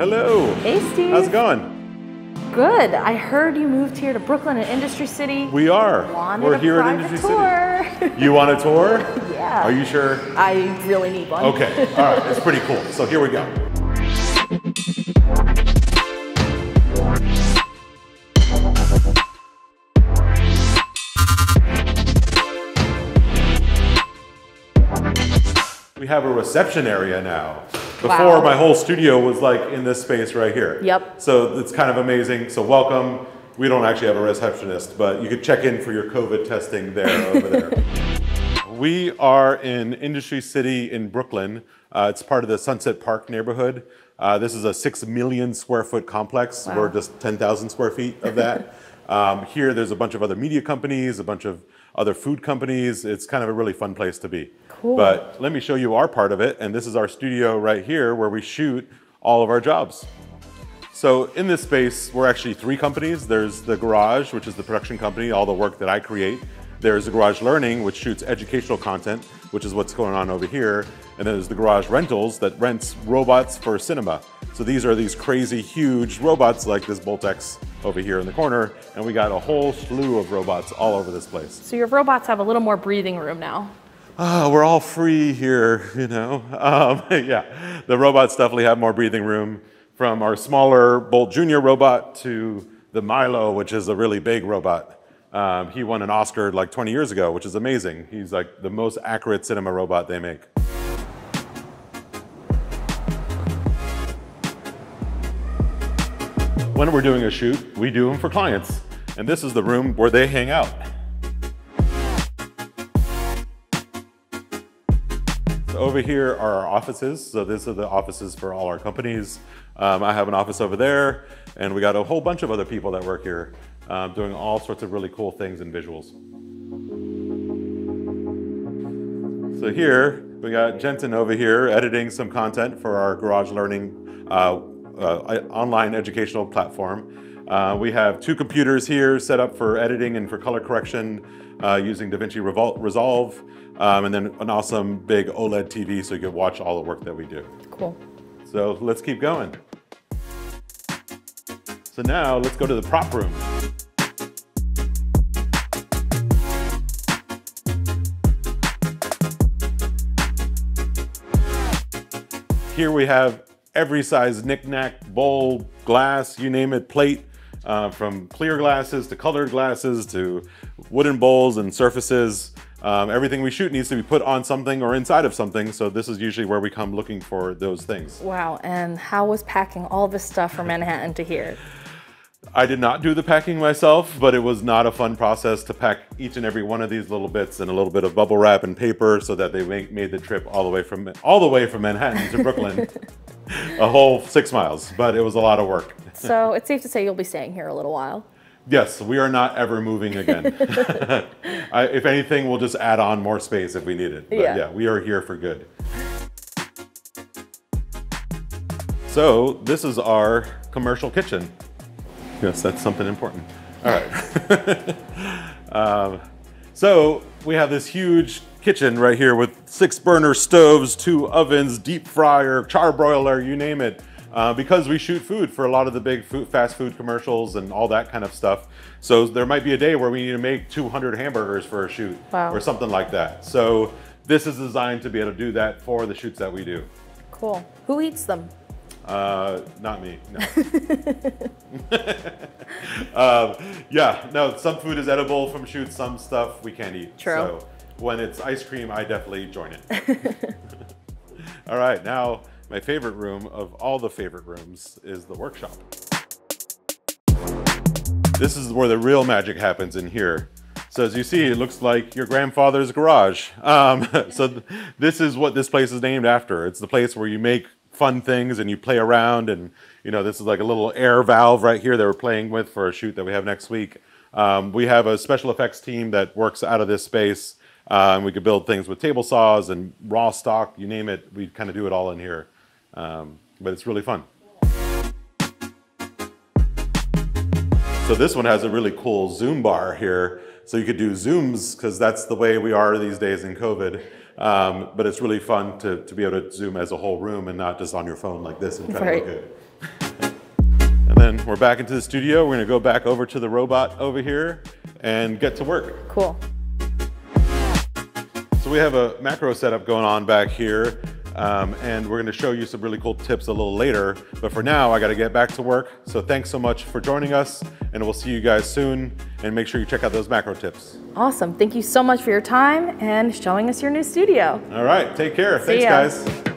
Hello. Hey, Steve. How's it going? Good. I heard you moved here to Brooklyn and Industry City. We are. We're here at Industry tour. City. You want a tour? yeah. Are you sure? I really need one. Okay. All right. It's pretty cool. So here we go. We have a reception area now. Before, Wow. my whole studio was like in this space right here. Yep. So it's kind of amazing. So welcome. We don't actually have a receptionist, but you could check in for your COVID testing there over there. We are in Industry City in Brooklyn. Uh, it's part of the Sunset Park neighborhood. Uh, this is a six million square foot complex. Wow. We're just 10,000 square feet of that. um, here, there's a bunch of other media companies, a bunch of other food companies. It's kind of a really fun place to be. Cool. But let me show you our part of it. And this is our studio right here where we shoot all of our jobs. So in this space, we're actually three companies. There's the Garage, which is the production company, all the work that I create. There's the Garage Learning, which shoots educational content, which is what's going on over here. And then there's the Garage Rentals that rents robots for cinema. So these are these crazy huge robots like this Bolt X over here in the corner. And we got a whole slew of robots all over this place. So your robots have a little more breathing room now. Ah, we're all free here, you know. Um, yeah, the robots definitely have more breathing room. From our smaller Bolt Junior robot to the Milo, which is a really big robot. Um, he won an Oscar like 20 years ago, which is amazing. He's like the most accurate cinema robot they make. When we're doing a shoot, we do them for clients. And this is the room where they hang out. Over here are our offices. So these are the offices for all our companies. Um, I have an office over there, and we got a whole bunch of other people that work here um, doing all sorts of really cool things and visuals. So here, we got Jensen over here editing some content for our Garage Learning uh, uh, online educational platform. Uh, we have two computers here set up for editing and for color correction uh, using DaVinci Revol- Resolve, um, and then an awesome big OLED TV so you can watch all the work that we do. Cool. So let's keep going. So now let's go to the prop room. Here we have every size knickknack, bowl, glass, you name it, plate, uh, from clear glasses to colored glasses to wooden bowls and surfaces. Um, everything we shoot needs to be put on something or inside of something, so this is usually where we come looking for those things. Wow. And how was packing all this stuff from Manhattan to here? I did not do the packing myself, but it was not a fun process to pack each and every one of these little bits in a little bit of bubble wrap and paper so that they make, made the trip all the way from all the way from Manhattan to Brooklyn, a whole six miles. But it was a lot of work. So it's safe to say you'll be staying here a little while. Yes, we are not ever moving again. I, if anything, we'll just add on more space if we need it. But Yeah. yeah, we are here for good. So this is our commercial kitchen. Yes, that's something important. All right. um, so we have this huge kitchen right here with six burner stoves, two ovens, deep fryer, char broiler, you name it. Uh, because we shoot food for a lot of the big food, fast food commercials and all that kind of stuff. So there might be a day where we need to make 200 hamburgers for a shoot Wow. or something like that. So this is designed to be able to do that for the shoots that we do. Cool. Who eats them? Uh, not me. No. um, yeah, no. Some food is edible from shoots. Some stuff we can't eat. True. So when it's ice cream, I definitely join it. all right, now my favorite room of all the favorite rooms is the workshop. This is where the real magic happens in here. So as you see, it looks like your grandfather's garage. Um, so th- this is what this place is named after. It's the place where you make fun things and you play around. And you know, this is like a little air valve right here that we're playing with for a shoot that we have next week. Um, we have a special effects team that works out of this space. Um, we could build things with table saws and raw stock, you name it. We kind of do it all in here. Um, but it's really fun. So this one has a really cool zoom bar here. So you could do zooms because that's the way we are these days in COVID. Um, but it's really fun to, to be able to zoom as a whole room and not just on your phone like this and try Right. to look good. then we're back into the studio. We're gonna go back over to the robot over here and get to work. Cool. So we have a macro setup going on back here. Um, and we're gonna show you some really cool tips a little later. But for now, I gotta get back to work. So thanks so much for joining us and we'll see you guys soon. And make sure you check out those macro tips. Awesome. Thank you so much for your time and showing us your new studio. All right, take care. See Thanks ya. guys.